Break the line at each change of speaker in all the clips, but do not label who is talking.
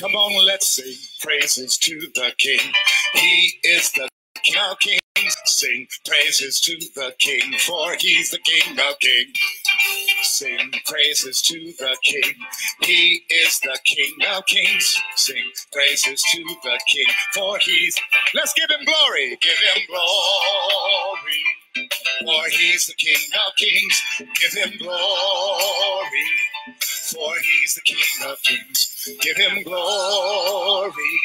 Come on, let's sing praises to the King. He is the King of Kings. Sing praises to the King, for He's the King of Kings. Sing praises to the King. He is the King of Kings. Sing praises to the King, for He's. Let's give Him glory. Give Him glory. For He's the King of Kings. Give Him glory for he's the King of Kings. Give him glory,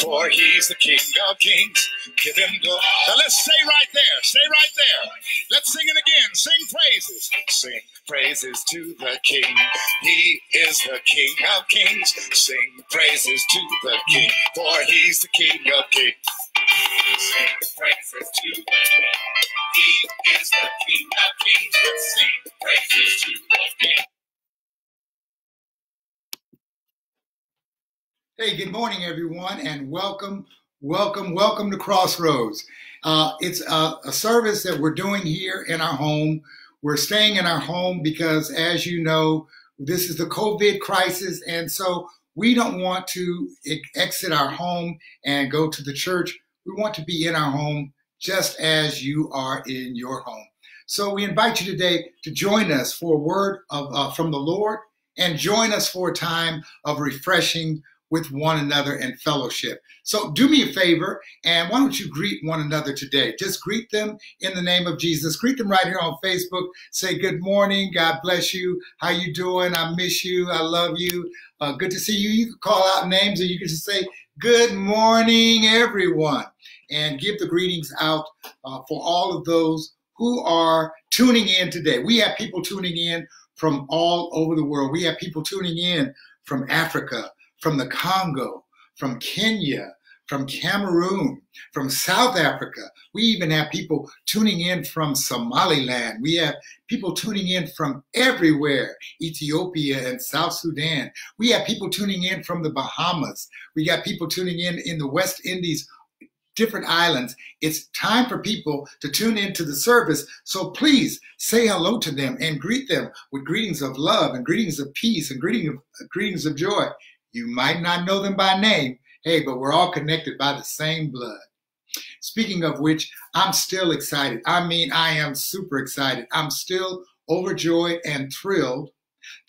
for he's the King of Kings. Give him glory. Now let's stay right there. Stay right there. Let's sing it again. Sing praises. Sing praises to the King. He is the King of Kings. Sing praises to the King, for he's the King of Kings. Sing praises to the King. He is the King of Kings. Sing praises to the King.
Hey, good morning, everyone, and welcome, welcome, welcome to Crossroads. Uh, it's a, a, service that we're doing here in our home. We're staying in our home because, as you know, this is the COVID crisis, and so we don't want to exit our home and go to the church. We want to be in our home just as you are in your home. So we invite you today to join us for a word of, uh, from the Lord and join us for a time of refreshing with one another in fellowship. So do me a favor and why don't you greet one another today? Just greet them in the name of Jesus. Greet them right here on Facebook. Say good morning. God bless you. How you doing? I miss you. I love you. Uh, good to see you. You can call out names or you can just say good morning, everyone, and give the greetings out uh, for all of those who are tuning in today. We have people tuning in from all over the world. We have people tuning in from Africa, from the Congo, from Kenya, from Cameroon, from South Africa. We even have people tuning in from Somaliland. We have people tuning in from everywhere, Ethiopia and South Sudan. We have people tuning in from the Bahamas. We got people tuning in in the West Indies, different islands. It's time for people to tune into the service. So please say hello to them and greet them with greetings of love and greetings of peace and greetings of, greetings of joy. You might not know them by name, hey, but we're all connected by the same blood. Speaking of which, I'm still excited. I mean, I am super excited. I'm still overjoyed and thrilled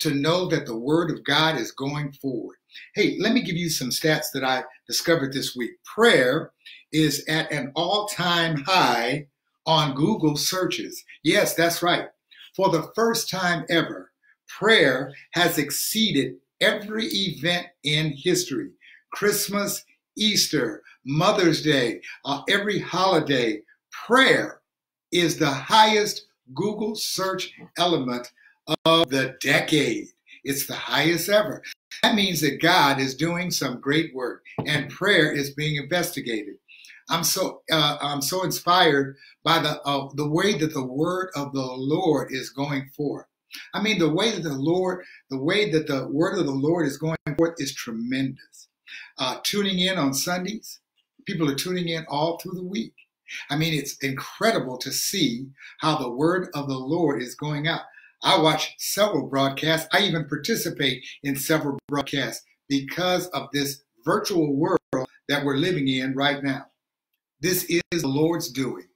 to know that the Word of God is going forward. Hey, let me give you some stats that I discovered this week. Prayer is at an all time high on Google searches. Yes, that's right. For the first time ever, prayer has exceeded every event in history Christmas, Easter, Mother's Day, uh, every holiday. Prayer is the highest Google search element of the decade. It's the highest ever. That means that God is doing some great work and prayer is being investigated. I'm so uh, I'm so inspired by the uh, the way that the word of the Lord is going forth. I mean, the way that the Lord, the way that the word of the Lord is going forth is tremendous. Uh, tuning in on Sundays, people are tuning in all through the week. I mean, it's incredible to see how the word of the Lord is going out. I watch several broadcasts. I even participate in several broadcasts because of this virtual world that we're living in right now. This is the Lord's doing,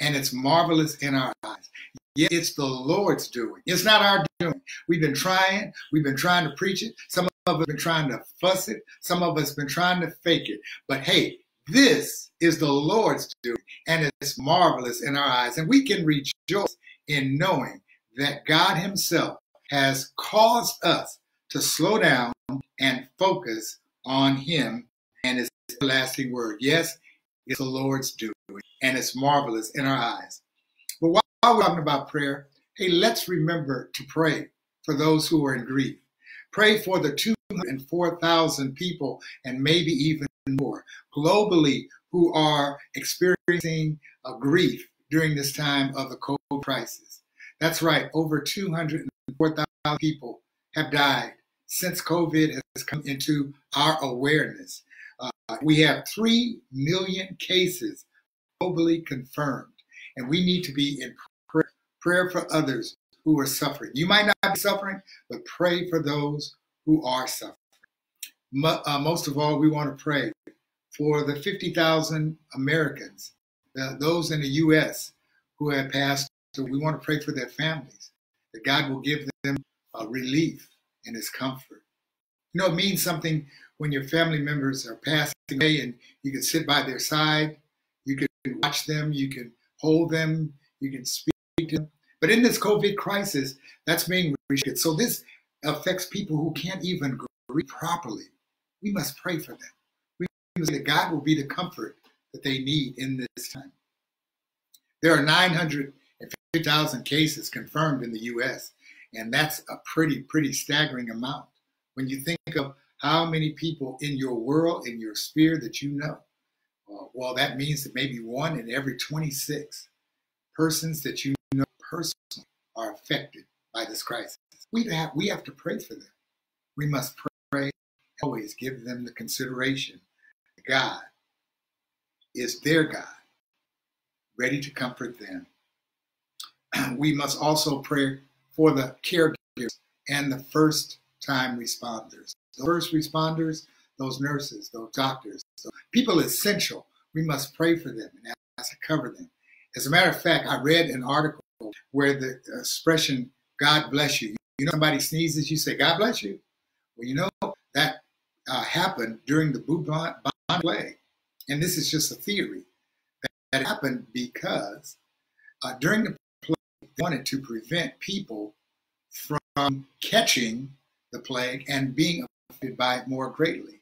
and it's marvelous in our eyes. Yet it's the Lord's doing. It's not our doing. We've been trying. We've been trying to preach it. Some of us have been trying to fuss it. Some of us have been trying to fake it. But hey, this is the Lord's doing, and it's marvelous in our eyes. And we can rejoice in knowing that God Himself has caused us to slow down and focus on Him and His lasting word. Yes, it's the Lord's doing, and it's marvelous in our eyes. While we're talking about prayer, hey, let's remember to pray for those who are in grief. Pray for the 204,000 people and maybe even more globally who are experiencing a grief during this time of the COVID crisis. That's right, over 204,000 people have died since COVID has come into our awareness. Uh, we have 3 million cases globally confirmed, and we need to be in prayer, for others who are suffering. You might not be suffering, but pray for those who are suffering. Uh, most of all, we want to pray for the 50,000 Americans, those in the U.S. who have passed. So we want to pray for their families, that God will give them a relief and His comfort. You know, it means something when your family members are passing away and you can sit by their side, you can watch them, you can hold them, you can speak to them. But in this COVID crisis, that's being restricted. So this affects people who can't even grieve properly. We must pray for them. We must that God will be the comfort that they need in this time. There are 950,000 cases confirmed in the U.S., and that's a pretty, pretty staggering amount. When you think of how many people in your world, in your sphere that you know, uh, well, that means that maybe one in every 26 persons that you personally are affected by this crisis. We have, we have to pray for them. We must pray, always give them the consideration. God is their God, ready to comfort them. We must also pray for the caregivers and the first time responders. The first responders, those nurses, those doctors, those people essential. We must pray for them and ask to cover them. As a matter of fact, I read an article where the expression "God bless you." You know, somebody sneezes, you say "God bless you." Well, you know that uh, happened during the bubonic plague, and this is just a theory that, that happened because uh, during the plague, they wanted to prevent people from catching the plague and being affected by it more greatly.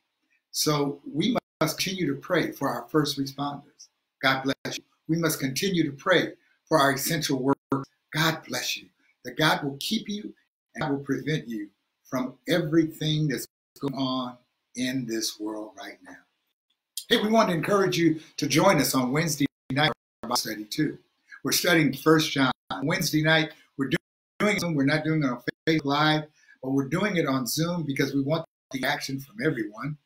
So we must continue to pray for our first responders. God bless you. We must continue to pray for our essential workers. God bless you. That God will keep you and God will prevent you from everything that's going on in this world right now. Hey, we want to encourage you to join us on Wednesday night Bible study too. We're studying First John. Wednesday night, we're doing Zoom. We're not doing it on Facebook Live, but we're doing it on Zoom because we want the action from everyone.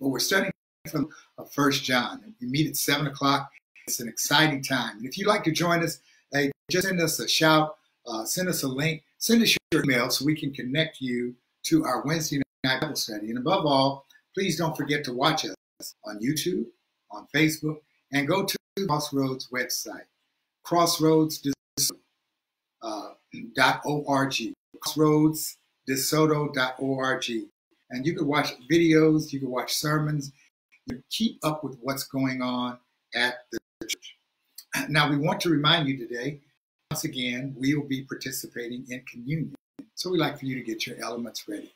But we're studying from uh, First John. We meet at seven o'clock. It's an exciting time. And if you'd like to join us, just send us a shout, uh, send us a link, send us your email so we can connect you to our Wednesday night Bible study. And above all, please don't forget to watch us on YouTube, on Facebook, and go to Crossroads website, crossroads.org, uh, crossroadsdesoto.org. And you can watch videos, you can watch sermons, you keep up with what's going on at the church. Now, we want to remind you today, once again, we will be participating in communion. So we'd like for you to get your elements ready.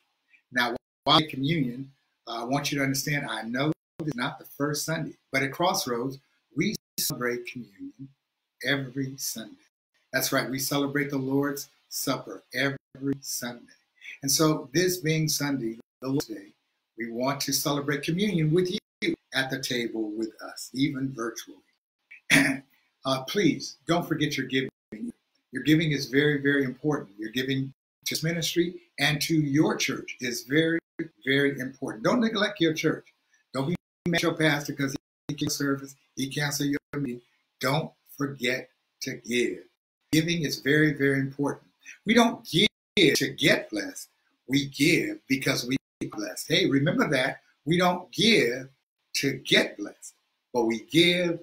Now, while communion, uh, I want you to understand, I know it's not the first Sunday, but at Crossroads, we celebrate communion every Sunday. That's right, we celebrate the Lord's Supper every Sunday. And so, this being Sunday, the Lord's Day, we want to celebrate communion with you at the table with us, even virtually. uh, please don't forget your giving. Your giving is very, very important. Your giving to ministry and to your church is very, very important. Don't neglect your church. Don't be mad at your pastor because he can't service, he cancel your meeting. Don't forget to give. Giving is very, very important. We don't give to get blessed. We give because we get blessed. Hey, remember that. We don't give to get blessed, but we give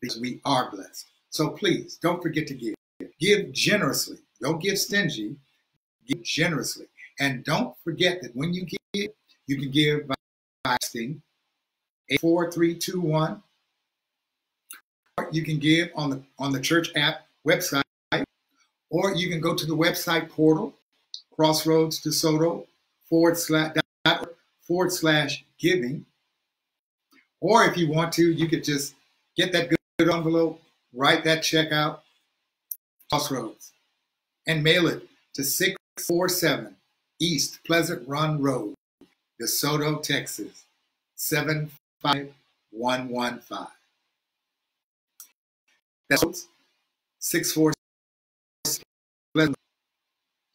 because we are blessed. So please don't forget to give. Give generously. Don't give stingy. Give generously. And don't forget that when you give, you can give by texting 84321. You can give on the on the church app website, or you can go to the website portal, Crossroads DeSoto forward slash forward slash giving. Or if you want to, you could just get that good envelope, write that check out, Crossroads, and mail it to 647 East Pleasant Run Road, DeSoto, Texas, 75115. That's 647 Pleasant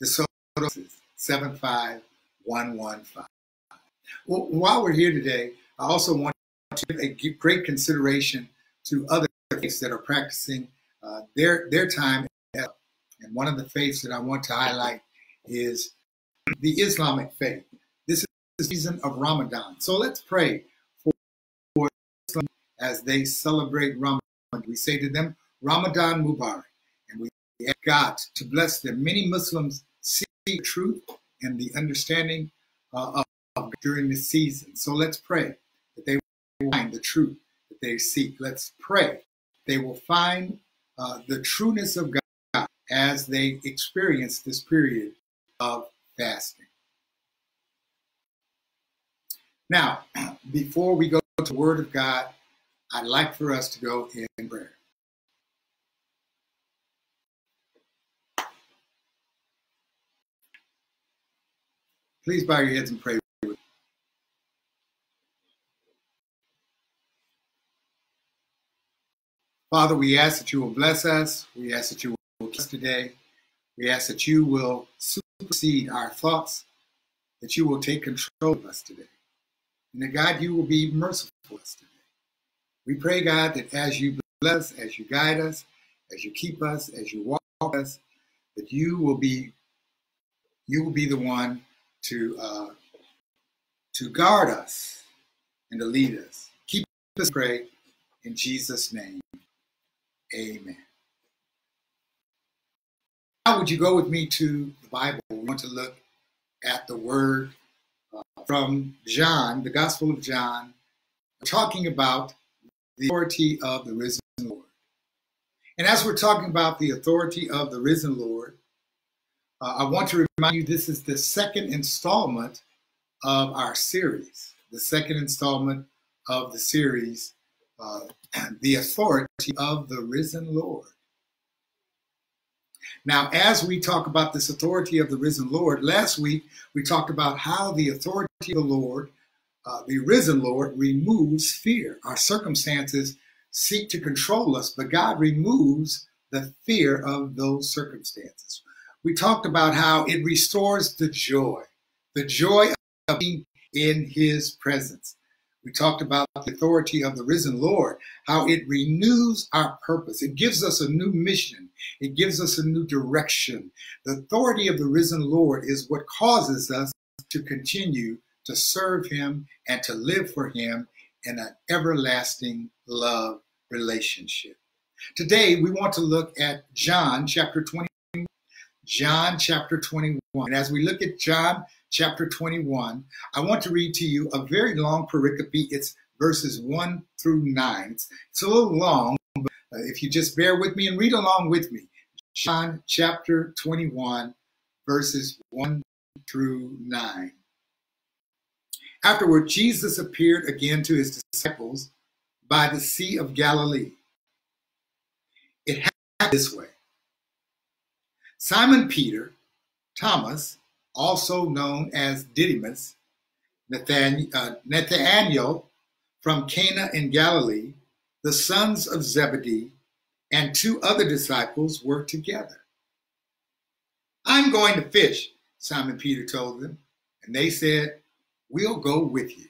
DeSoto, Texas, 75115. Well, while we're here today, I also want to give great consideration to other faiths that are practicing uh, their their time. And one of the faiths that I want to highlight is the Islamic faith. This is the season of Ramadan. So let's pray for, for as they celebrate Ramadan. We say to them, Ramadan Mubarak. And we ask God to bless them. Many Muslims see the truth and the understanding uh, of during this season. So let's pray that they will find the truth that they seek. Let's pray they will find uh, the trueness of God as they experience this period of fasting. Now, before we go to Word of God, I'd like for us to go in prayer. Please bow your heads and pray. Father, we ask that you will bless us. We ask that you today. We ask that you will supersede our thoughts, that you will take control of us today. And that God, you will be merciful to us today. We pray, God, that as you bless, us, as you guide us, as you keep us, as you walk us, that you will be you will be the one to uh, to guard us and to lead us. Keep us pray in Jesus' name. Amen. Now, would you go with me to the Bible? We want to look at the word uh, from John, the Gospel of John, talking about the authority of the risen Lord. And as we're talking about the authority of the risen Lord, uh, I want to remind you this is the second installment of our series, the second installment of the series, uh, The Authority of the Risen Lord. Now, as we talk about this authority of the risen Lord, last week we talked about how the authority of the Lord, uh, the risen Lord, removes fear. Our circumstances seek to control us, but God removes the fear of those circumstances we talked about how it restores the joy, the joy of being in his presence. We talked about the authority of the risen Lord, how it renews our purpose. It gives us a new mission. It gives us a new direction. The authority of the risen Lord is what causes us to continue to serve him and to live for him in an everlasting love relationship. Today, we want to look at John chapter 20. John chapter 21. And as we look at John chapter 21, I want to read to you a very long pericope. It's verses 1 through 9. It's, it's a little long, but uh, if you just bear with me and read along with me. John chapter 21, verses 1 through 9. Afterward, Jesus appeared again to his disciples by the Sea of Galilee. It happened this way. Simon Peter, Thomas, also known as Didymus, uh, Nathanael from Cana in Galilee, the sons of Zebedee, and two other disciples were together. I'm going to fish, Simon Peter told them, and they said, We'll go with you.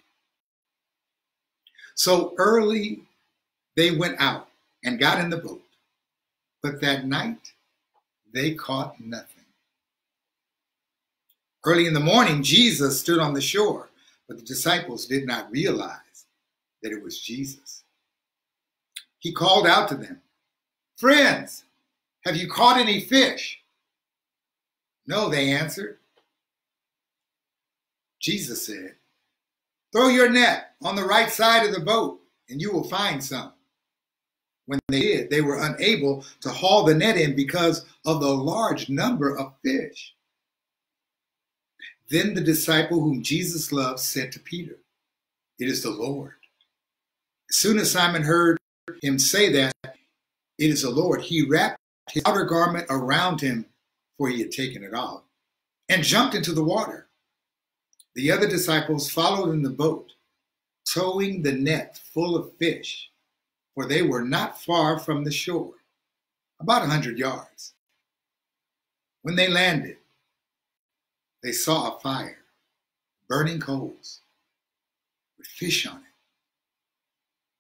So early they went out and got in the boat. But that night they caught nothing. Early in the morning, Jesus stood on the shore, but the disciples did not realize that it was Jesus. He called out to them, Friends, have you caught any fish? No, they answered. Jesus said, Throw your net on the right side of the boat, and you will find some. When they did, they were unable to haul the net in because of the large number of fish. Then the disciple whom Jesus loved said to Peter, It is the Lord. As soon as Simon heard him say that, It is the Lord, he wrapped his outer garment around him, for he had taken it off, and jumped into the water. The other disciples followed in the boat, towing the net full of fish for they were not far from the shore, about a hundred yards. When they landed, they saw a fire, burning coals, with fish on it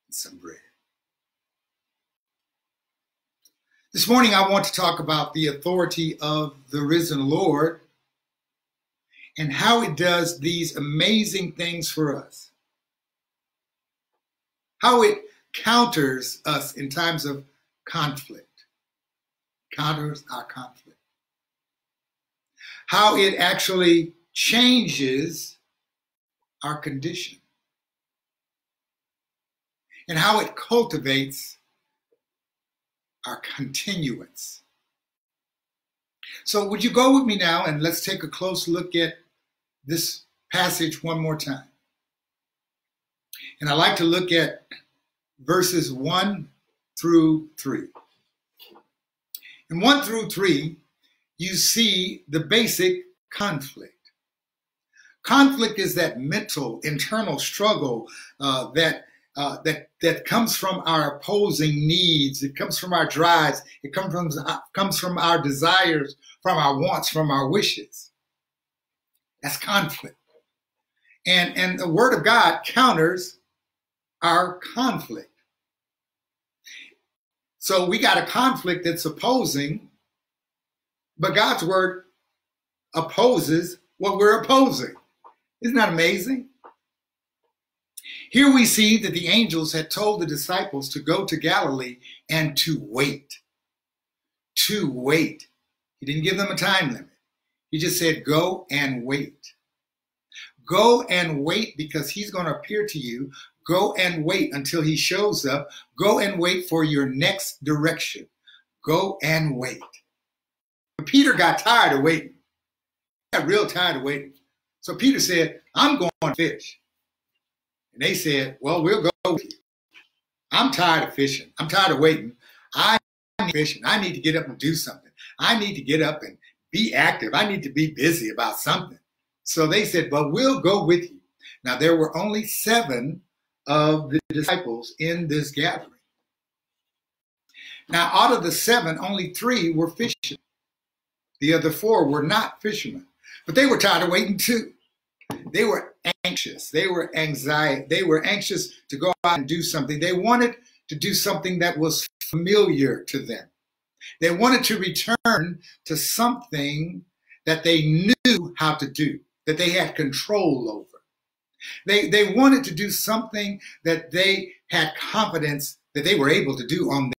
and some bread. This morning, I want to talk about the authority of the risen Lord. and how it does these amazing things for us. How it counters us in times of conflict. Counters our conflict. How it actually changes our condition. And how it cultivates our continuance. So, would you go with me now and let's take a close look at this passage one more time? And I like to look at verses 1 through 3. In 1 through 3, you see the basic conflict. Conflict is that mental, internal struggle uh, that uh, that that comes from our opposing needs. It comes from our drives. It comes from uh, comes from our desires, from our wants, from our wishes. That's conflict. And and the Word of God counters our conflict. So we got a conflict that's opposing, but God's Word opposes what we're opposing. Isn't that amazing? Here we see that the angels had told the disciples to go to Galilee and to wait. To wait. He didn't give them a time limit. He just said, go and wait. Go and wait because he's going to appear to you. Go and wait until he shows up. Go and wait for your next direction. Go and wait. Peter got tired of waiting. He got real tired of waiting. So Peter said, I'm going to fish. And they said, Well, we'll go with you. I'm tired of fishing. I'm tired of waiting. I need fishing. I need to get up and do something. I need to get up and be active. I need to be busy about something. So they said, But we'll go with you. Now, there were only seven of the disciples in this gathering. Now, out of the seven, only three were fishing. The other four were not fishermen, but they were tired of waiting too. They were anxious. They were anxiety. They were anxious to go out and do something. They wanted to do something that was familiar to them. They wanted to return to something that they knew how to do, that they had control over. They, they wanted to do something that they had confidence that they were able to do on.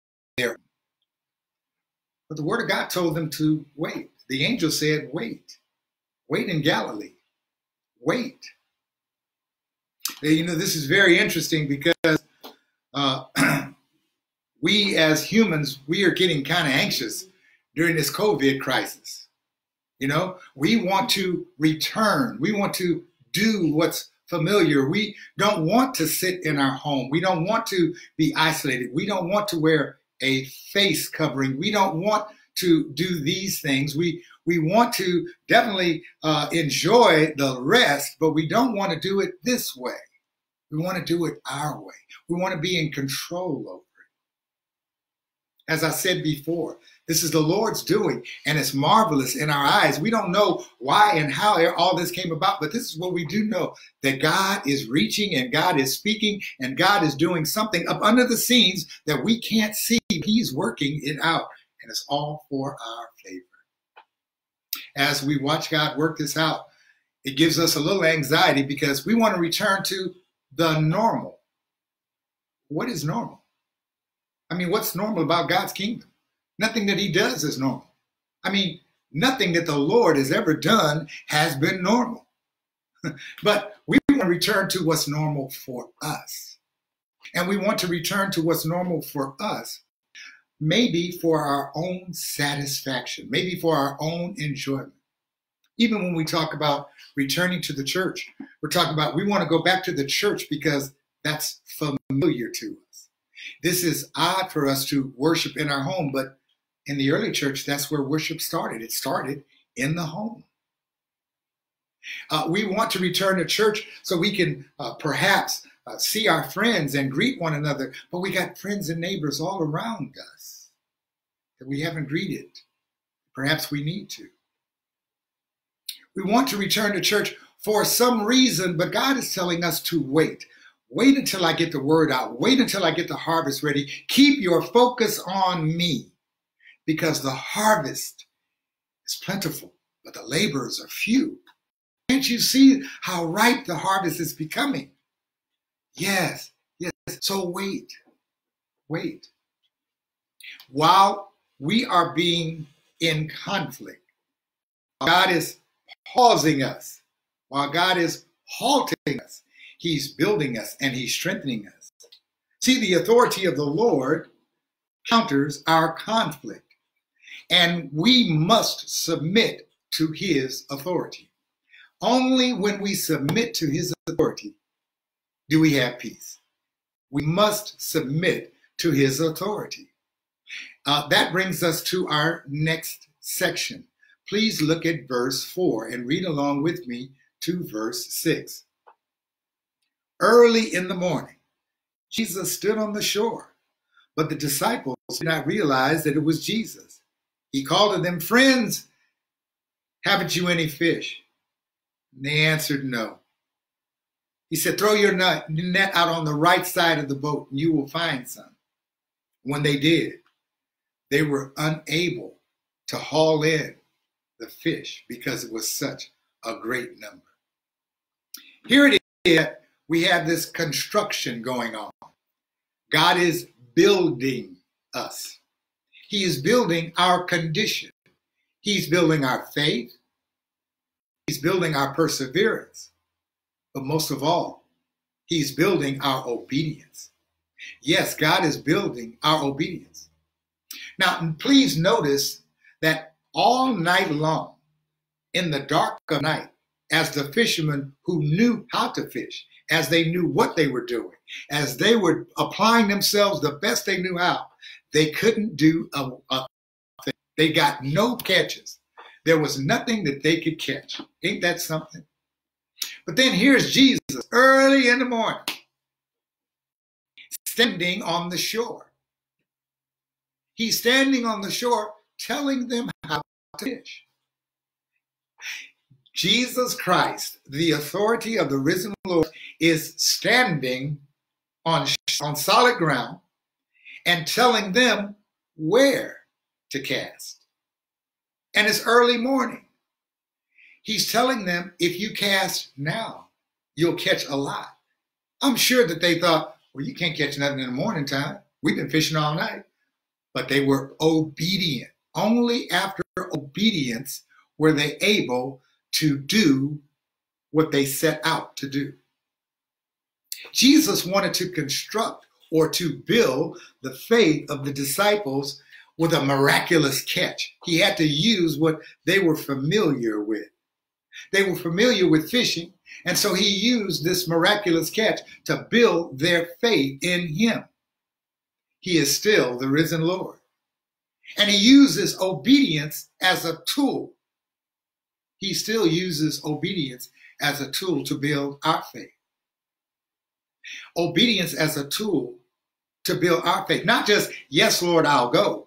But the Word of God told them to wait. The angel said, wait. Wait in Galilee wait. You know, this is very interesting because uh, we as humans, we are getting kind of anxious during this COVID crisis. You know, we want to return. We want to do what's familiar. We don't want to sit in our home. We don't want to be isolated. We don't want to wear a face covering. We don't want to do these things. We we want to definitely uh, enjoy the rest, but we don't want to do it this way. We want to do it our way. We want to be in control over. As I said before, this is the Lord's doing, and it's marvelous in our eyes. We don't know why and how all this came about, but this is what we do know that God is reaching and God is speaking and God is doing something up under the scenes that we can't see. He's working it out, and it's all for our favor as we watch God work this out, it gives us a little anxiety because we want to return to the normal. What is normal? I mean, what's normal about God's kingdom? Nothing that He does is normal. I mean, nothing that the Lord has ever done has been normal. but we want to return to what's normal for us. And we want to return to what's normal for us maybe for our own satisfaction, maybe for our own enjoyment. Even when we talk about returning to the church, we're talking about we want to go back to the church because that's familiar to us. This is odd for us to worship in our home, but in the early church, that's where worship started. It started in the home. Uh, we want to return to church so we can uh, perhaps uh, see our friends and greet one another, but we got friends and neighbors all around us that we haven't greeted. Perhaps we need to. We want to return to church for some reason, but God is telling us to wait. Wait until I get the word out. Wait until I get the harvest ready. Keep your focus on me because the harvest is plentiful, but the laborers are few. Can't you see how ripe the harvest is becoming? Yes, yes. So wait, wait. While we are being in conflict, God is pausing us, while God is halting us, He's building us and He's strengthening us. See, the authority of the Lord counters our conflict, and we must submit to His authority. Only when we submit to His authority do we have peace. We must submit to His authority. Uh, that brings us to our next section. Please look at verse 4 and read along with me to verse 6. Early in the morning, Jesus stood on the shore, but the disciples did not realize that it was Jesus. He called to them, Friends, haven't you any fish? And they answered, No. He said, Throw your net out on the right side of the boat and you will find some. When they did, they were unable to haul in the fish because it was such a great number. Here it is, we have this construction going on. God is building us. He is building our condition. He's building our faith. He's building our perseverance. But most of all, He's building our obedience. Yes, God is building our obedience. Now, please notice that all night long, in the dark of night, as the fishermen who knew how to fish, as they knew what they were doing, as they were applying themselves the best they knew how, they couldn't do a, a thing. They got no catches. There was nothing that they could catch. Ain't that something? But then here's Jesus early in the morning, standing on the shore. He's standing on the shore telling them how to fish. Jesus Christ, the authority of the risen Lord, is standing on, on solid ground and telling them where to cast. And it's early morning. He's telling them if you cast now, you'll catch a lot. I'm sure that they thought, well, you can't catch nothing in the morning time. We've been fishing all night. But they were obedient. Only after obedience were they able to do what they set out to do. Jesus wanted to construct or to build the faith of the disciples with a miraculous catch. He had to use what they were familiar with. They were familiar with fishing, and so he used this miraculous catch to build their faith in him. He is still the risen Lord. And he uses obedience as a tool he still uses obedience as a tool to build our faith. Obedience as a tool to build our faith. Not just, yes, Lord, I'll go,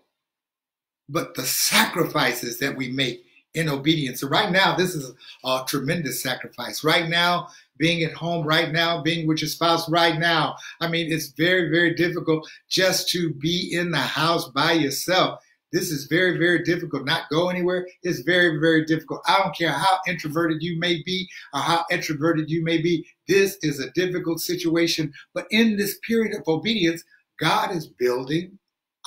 but the sacrifices that we make in obedience. So right now, this is a tremendous sacrifice. Right now, being at home right now, being with your spouse right now. I mean, it's very, very difficult just to be in the house by yourself. This is very, very difficult. Not go anywhere It's very, very difficult. I don't care how introverted you may be or how introverted you may be. This is a difficult situation. But in this period of obedience, God is building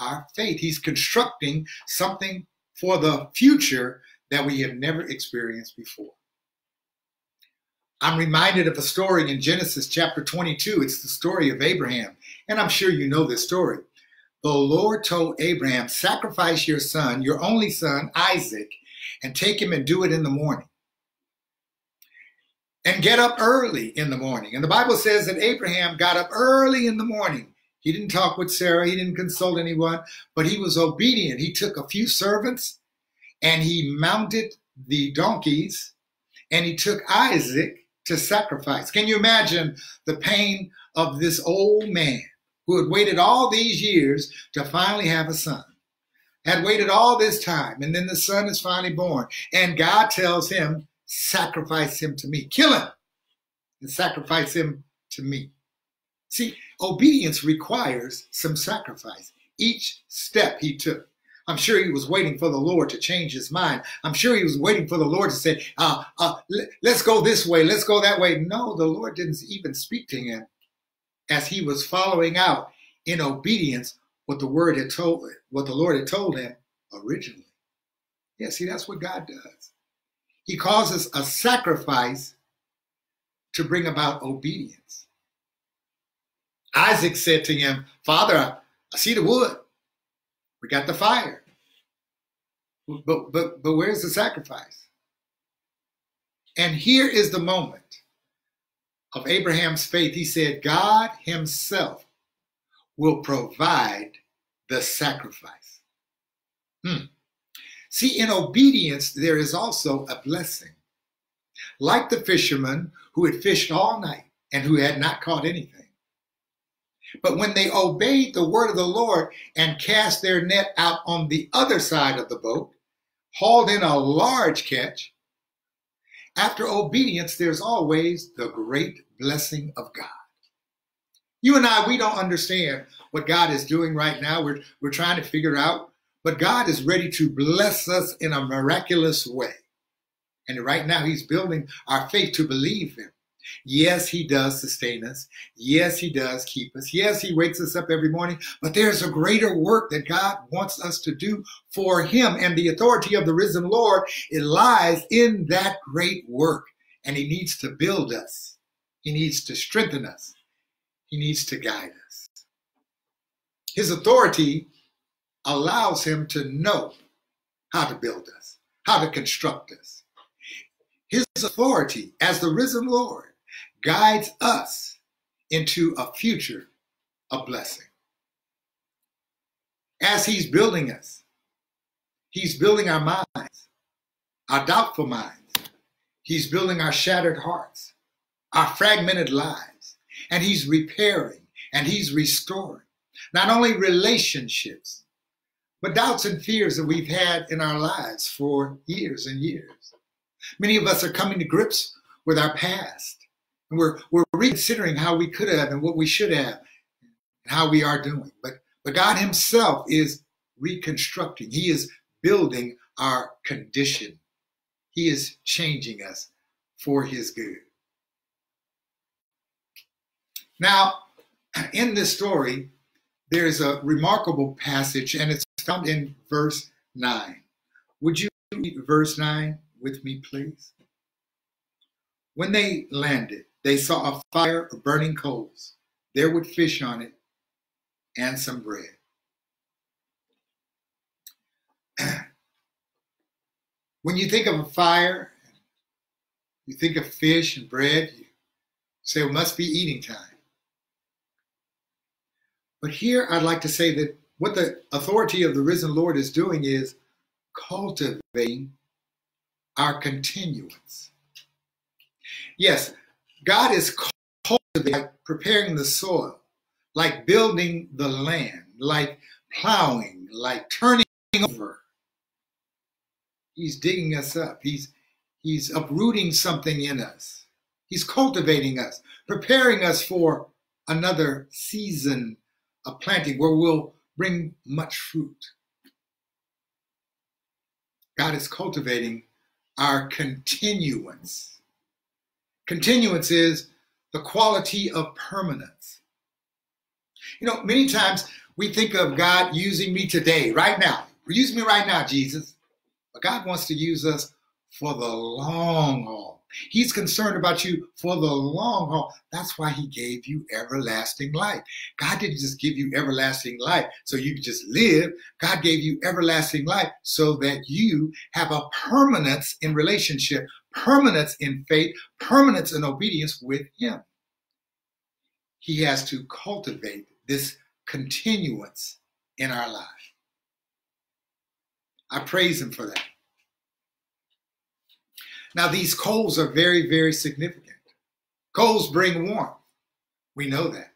our faith. He's constructing something for the future that we have never experienced before. I'm reminded of a story in Genesis chapter 22. It's the story of Abraham. And I'm sure you know this story the Lord told Abraham, Sacrifice your son, your only son, Isaac, and take him and do it in the morning. And get up early in the morning. And the Bible says that Abraham got up early in the morning. He didn't talk with Sarah, he didn't consult anyone, but he was obedient. He took a few servants and he mounted the donkeys and he took Isaac to sacrifice. Can you imagine the pain of this old man? Who had waited all these years to finally have a son, had waited all this time, and then the son is finally born. And God tells him, sacrifice him to me, kill him, and sacrifice him to me. See, obedience requires some sacrifice. Each step he took. I'm sure he was waiting for the Lord to change his mind. I'm sure he was waiting for the Lord to say, uh, uh, let's go this way, let's go that way. No, the Lord didn't even speak to him as he was following out in obedience what the word had told, what the Lord had told him originally. Yeah, see, that's what God does. He causes a sacrifice to bring about obedience. Isaac said to him, Father, I see the wood. We got the fire. But but but where's the sacrifice? And here is the moment of Abraham's faith. He said, God himself will provide the sacrifice. Hmm. See, in obedience, there is also a blessing. Like the fisherman who had fished all night and who had not caught anything. But when they obeyed the word of the Lord and cast their net out on the other side of the boat, hauled in a large catch, after obedience, there's always the great blessing of God. You and I, we don't understand what God is doing right now. We're, we're trying to figure out, but God is ready to bless us in a miraculous way. And right now, He's building our faith to believe Him. Yes, He does sustain us. Yes, He does keep us. Yes, He wakes us up every morning. But there's a greater work that God wants us to do for Him. And the authority of the risen Lord, it lies in that great work. And He needs to build us, He needs to strengthen us, He needs to guide us. His authority allows Him to know how to build us, how to construct us. His authority as the risen Lord guides us into a future of blessing. As He's building us, He's building our minds, our doubtful minds. He's building our shattered hearts, our fragmented lives, and He's repairing and He's restoring not only relationships, but doubts and fears that we've had in our lives for years and years. Many of us are coming to grips with our past and we're, we're reconsidering how we could have and what we should have and how we are doing. But, but God Himself is reconstructing, He is building our condition. He is changing us for His good. Now, in this story, there's a remarkable passage, and it's found in verse 9. Would you read verse 9 with me, please? When they landed, they saw a fire of burning coals, there with fish on it, and some bread. when you think of a fire, you think of fish and bread, you say it must be eating time. But here I'd like to say that what the authority of the risen Lord is doing is cultivating our continuance. Yes, God is cultivating, like preparing the soil, like building the land, like plowing, like turning over. He's digging us up. He's he's uprooting something in us. He's cultivating us, preparing us for another season of planting where we'll bring much fruit. God is cultivating our continuance. Continuance is the quality of permanence. You know, many times we think of God using me today, right now. Use me right now, Jesus. But God wants to use us for the long haul. He's concerned about you for the long haul. That's why he gave you everlasting life. God didn't just give you everlasting life so you could just live. God gave you everlasting life so that you have a permanence in relationship, permanence in faith, permanence in obedience with him. He has to cultivate this continuance in our life. I praise him for that. Now, these coals are very, very significant. Coals bring warmth. We know that.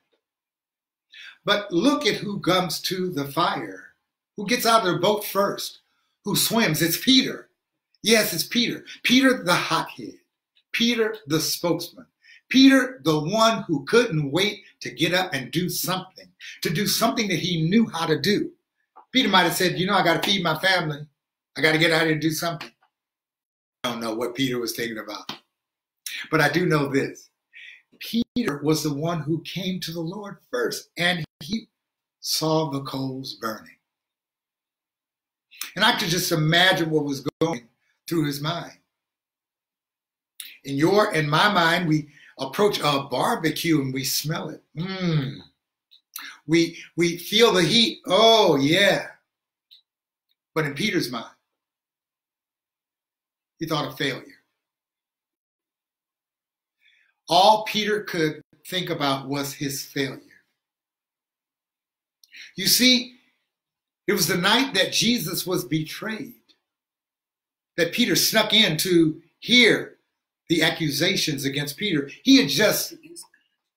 But look at who comes to the fire, who gets out of their boat first, who swims. It's Peter. Yes, it's Peter. Peter, the hothead. Peter, the spokesman. Peter, the one who couldn't wait to get up and do something, to do something that he knew how to do. Peter might have said, You know, I got to feed my family. I got to get out here and do something. I don't know what Peter was thinking about. But I do know this Peter was the one who came to the Lord first, and he saw the coals burning. And I could just imagine what was going through his mind. In your, in my mind, we approach a barbecue and we smell it. Mmm. We we feel the heat. Oh yeah. But in Peter's mind, he thought of failure. All Peter could think about was his failure. You see, it was the night that Jesus was betrayed that Peter snuck in to hear the accusations against Peter. He had just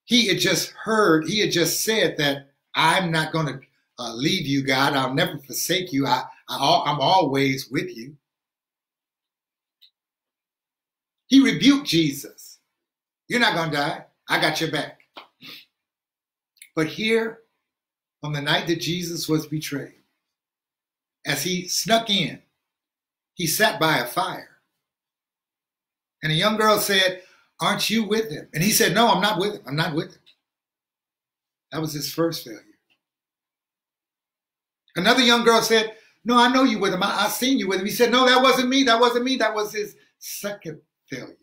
he had just heard, he had just said that I'm not going to uh, leave you, God. I'll never forsake you. I, I, I'm always with you. He rebuked Jesus. You're not going to die. I got your back. But here, on the night that Jesus was betrayed, as he snuck in, he sat by a fire. And a young girl said, Aren't you with him? And he said, No, I'm not with him. I'm not with him. That was his first failure. Another young girl said, No, I know you with him. I, I seen you with him. He said, No, that wasn't me. That wasn't me. That was his second failure.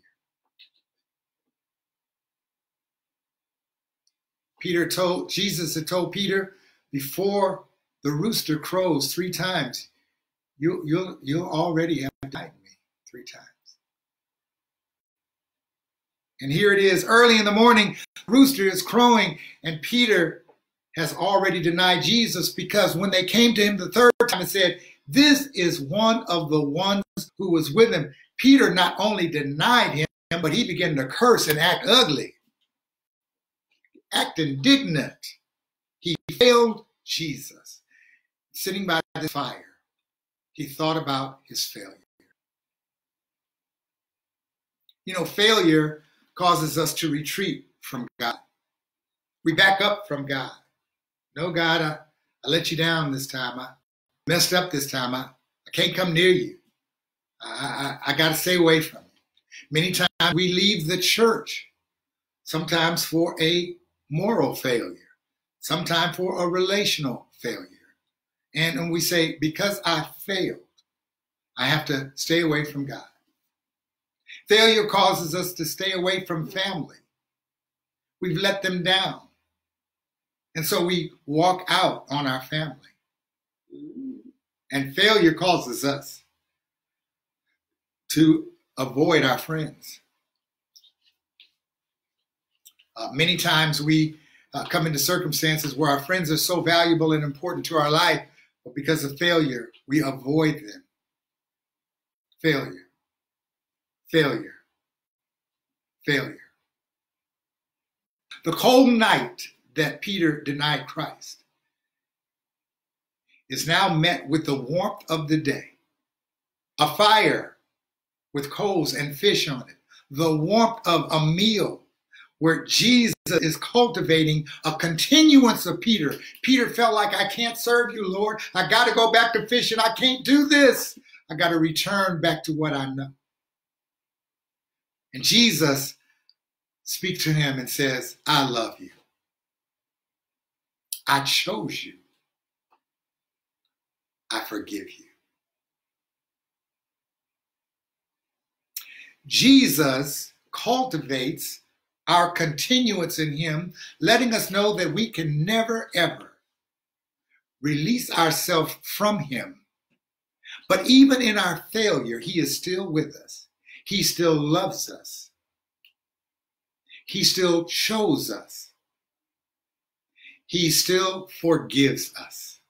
Peter told, Jesus had told Peter, before the rooster crows three times, you, you'll, you'll already have died me three times. And here it is, early in the morning, rooster is crowing, and Peter has already denied Jesus because when they came to him the third time and said, This is one of the ones who was with him, Peter not only denied him, but he began to curse and act ugly, act indignant. He failed Jesus. Sitting by the fire, he thought about his failure. You know, failure causes us to retreat from God. We back up from God. No, God, I, I let you down this time. I messed up this time. I, I can't come near you. I, I, I got to stay away from you. Many times we leave the church, sometimes for a moral failure, sometimes for a relational failure. And, we say, because I failed, I have to stay away from God. Failure causes us to stay away from family. We've let them down. And so we walk out on our family. And failure causes us to avoid our friends. Uh, many times we uh, come into circumstances where our friends are so valuable and important to our life, but because of failure, we avoid them. Failure, failure, failure. The cold night that Peter denied Christ is now met with the warmth of the day, a fire with coals and fish on it, the warmth of a meal where Jesus is cultivating a continuance of Peter. Peter felt like, I can't serve you, Lord. I got to go back to fishing. I can't do this. I got to return back to what I know. And Jesus speaks to him and says, I love you. I chose you. I forgive you. Jesus cultivates our continuance in Him, letting us know that we can never, ever release ourselves from Him. But even in our failure, He is still with us. He still loves us. He still chose us he still forgives us.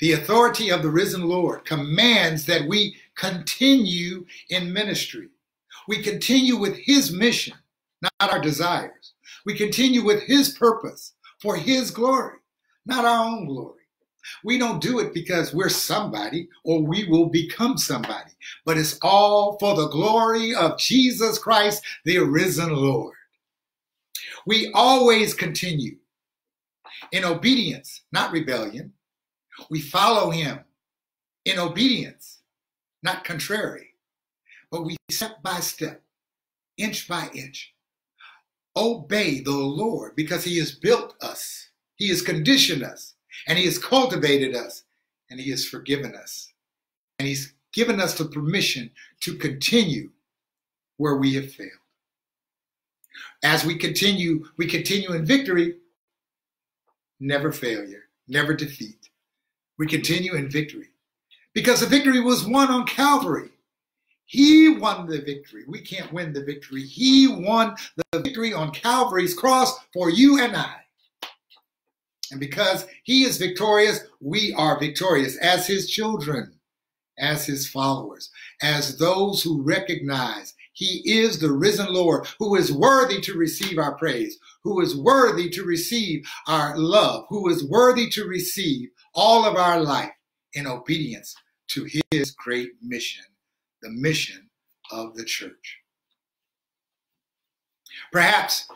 The authority of the risen Lord commands that we continue in ministry. We continue with his mission, not our desires. We continue with his purpose for his glory, not our own glory. We don't do it because we're somebody or we will become somebody, but it's all for the glory of Jesus Christ, the risen Lord. We always continue in obedience, not rebellion. We follow him in obedience, not contrary. But we step by step, inch by inch, obey the Lord because he has built us, he has conditioned us, and he has cultivated us, and he has forgiven us. And he's given us the permission to continue where we have failed. As we continue, we continue in victory, never failure, never defeat. We continue in victory because the victory was won on Calvary. He won the victory. We can't win the victory. He won the victory on Calvary's cross for you and I. And because he is victorious, we are victorious as his children, as his followers, as those who recognize he is the risen Lord who is worthy to receive our praise, who is worthy to receive our love, who is worthy to receive all of our life in obedience to his great mission, the mission of the church. Perhaps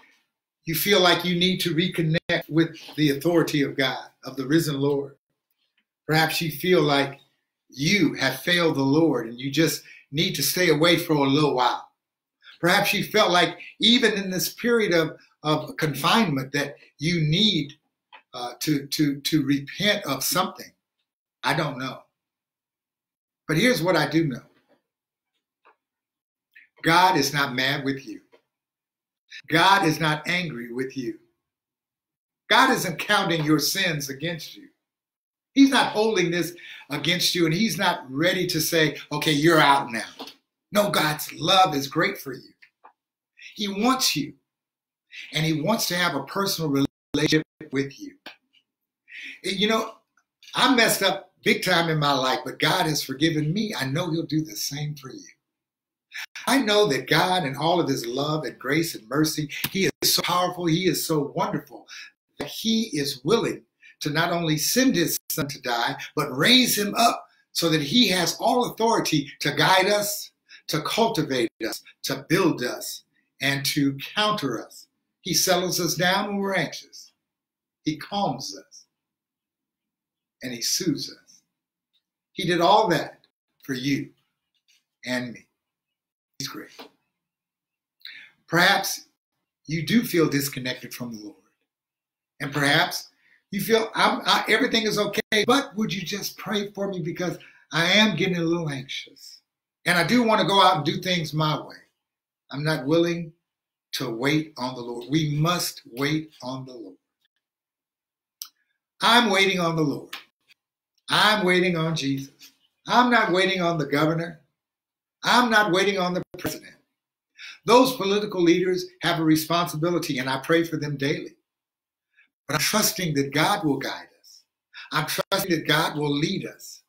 you feel like you need to reconnect with the authority of God, of the risen Lord. Perhaps you feel like you have failed the Lord and you just need to stay away for a little while. Perhaps you felt like even in this period of, of confinement that you need uh, to, to, to repent of something. I don't know. But here's what I do know God is not mad with you, God is not angry with you. God isn't counting your sins against you. He's not holding this against you, and He's not ready to say, okay, you're out now. No, God's love is great for you. He wants you, and He wants to have a personal relationship with you. You know, I messed up big time in my life, but God has forgiven me. I know He'll do the same for you. I know that God, and all of His love and grace and mercy, He is so powerful, He is so wonderful that He is willing to not only send His Son to die, but raise Him up so that He has all authority to guide us, to cultivate us, to build us, and to counter us. He settles us down when we're anxious. He calms us. And he soothes us. He did all that for you and me. Great. Perhaps you do feel disconnected from the Lord. And perhaps you feel I, everything is okay, but would you just pray for me because I am getting a little anxious. And I do want to go out and do things my way. I'm not willing to wait on the Lord. We must wait on the Lord. I'm waiting on the Lord. I'm waiting on Jesus. I'm not waiting on the governor. I'm not waiting on the president. Those political leaders have a responsibility, and I pray for them daily. But I'm trusting that God will guide us. I'm trusting that God will lead us.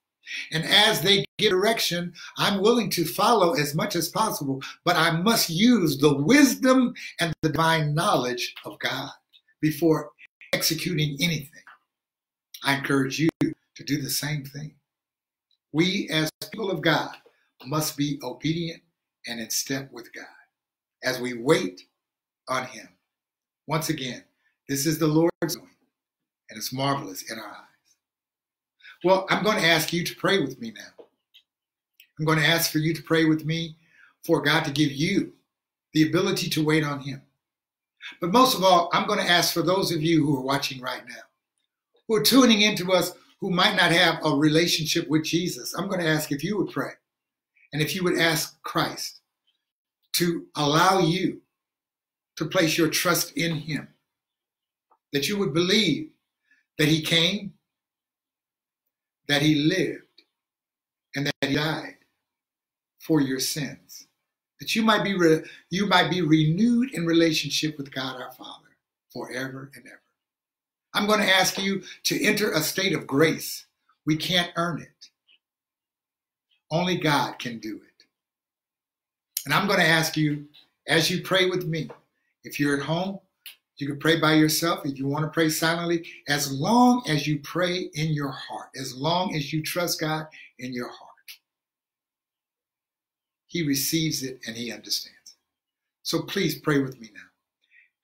And as they give direction, I'm willing to follow as much as possible, but I must use the wisdom and the divine knowledge of God before executing anything. I encourage you to do the same thing. We, as people of God, must be obedient and in step with God as we wait on Him. Once again, this is the Lord's doing, and it's marvelous in our eyes. Well, I'm going to ask you to pray with me now. I'm going to ask for you to pray with me for God to give you the ability to wait on Him. But most of all, I'm going to ask for those of you who are watching right now, who are tuning into us, who might not have a relationship with Jesus. I'm going to ask if you would pray and if you would ask Christ to allow you to place your trust in Him, that you would believe that He came, that he lived and that he died for your sins that you might be re- you might be renewed in relationship with God our Father forever and ever. I'm going to ask you to enter a state of grace. We can't earn it. Only God can do it. And I'm going to ask you as you pray with me, if you're at home, you can pray by yourself if you want to pray silently, as long as you pray in your heart, as long as you trust God in your heart. He receives it and he understands. So please pray with me now.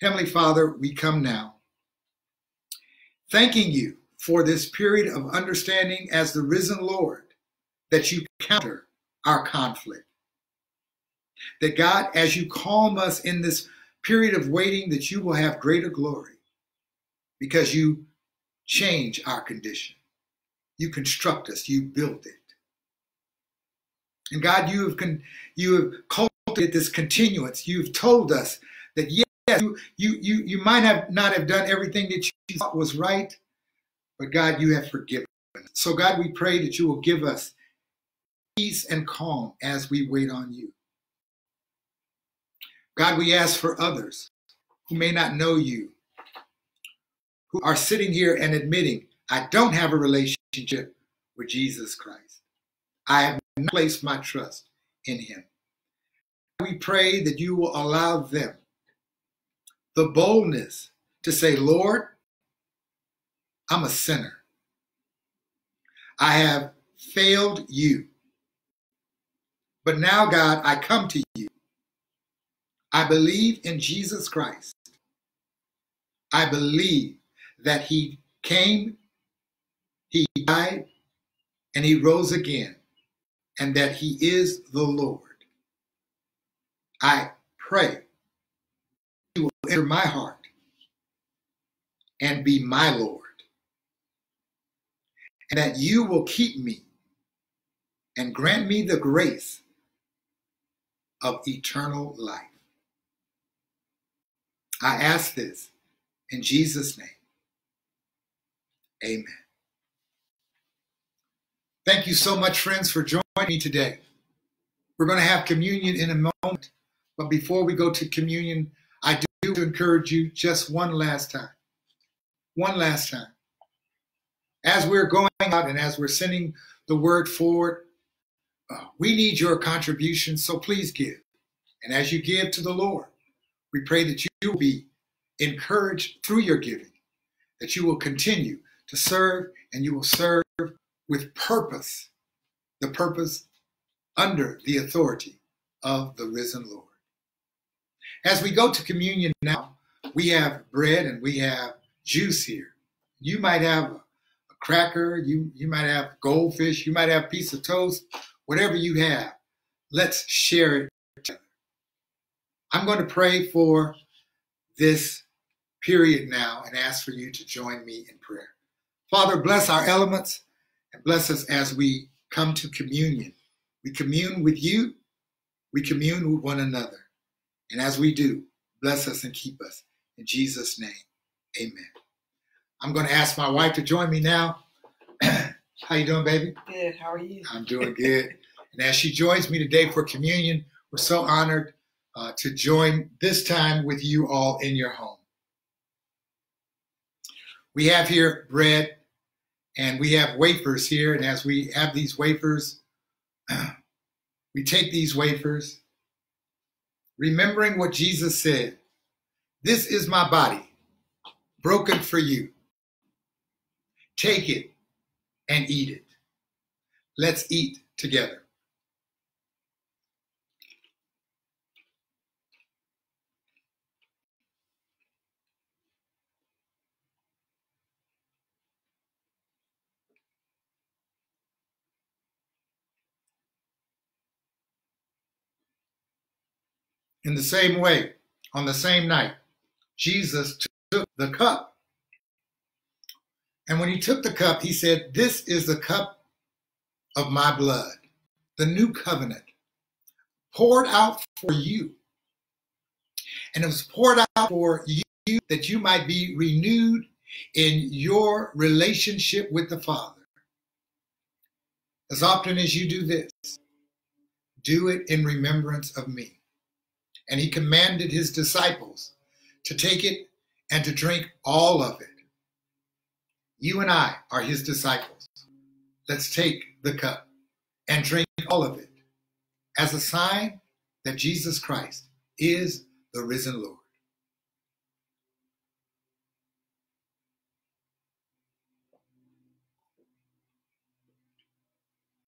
Heavenly Father, we come now thanking you for this period of understanding as the risen Lord that you counter our conflict. That God, as you calm us in this period of waiting, that you will have greater glory because you change our condition. You construct us, you build it. And God, you have con- you have cultivated this continuance. You've told us that yes, you, you you you might have not have done everything that you thought was right, but God, you have forgiven. So God, we pray that you will give us peace and calm as we wait on you. God, we ask for others who may not know you, who are sitting here and admitting, I don't have a relationship with Jesus Christ. I have not placed my trust in him. We pray that you will allow them the boldness to say, Lord, I'm a sinner. I have failed you. But now, God, I come to you. I believe in Jesus Christ. I believe that he came, he died, and he rose again, and that he is the Lord. I pray he will enter my heart and be my Lord, and that you will keep me and grant me the grace of eternal life. I ask this in Jesus' name. Amen. Thank you so much, friends, for joining me today. We're going to have communion in a moment, but before we go to communion, I do encourage you just one last time. One last time. As we're going out and as we're sending the word forward, we need your contribution, so please give. And as you give to the Lord, we pray that you will be encouraged through your giving, that you will continue to serve and you will serve with purpose, the purpose under the authority of the risen Lord. As we go to communion now, we have bread and we have juice here. You might have a cracker, you, you might have goldfish, you might have a piece of toast, whatever you have. Let's share it together. I'm going to pray for this period now and ask for you to join me in prayer. Father, bless our elements and bless us as we come to communion. We commune with you, we commune with one another. And as we do, bless us and keep us. In Jesus' name, amen. I'm going to ask my wife to join me now. How you doing, baby?
Good. How are you?
I'm doing good. and as she joins me today for communion, we're so honored uh, to join this time with you all in your home. We have here bread and we have wafers here. And as we have these wafers, we take these wafers, remembering what Jesus said This is my body, broken for you. Take it and eat it. Let's eat together. In the same way, on the same night, Jesus took the cup. And when he took the cup, he said, This is the cup of my blood, the new covenant, poured out for you. And it was poured out for you that you might be renewed in your relationship with the Father. As often as you do this, do it in remembrance of me. And he commanded his disciples to take it and to drink all of it. You and I are his disciples. Let's take the cup and drink all of it as a sign that Jesus Christ is the risen Lord.